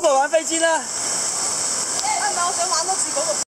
那么玩飞机呢？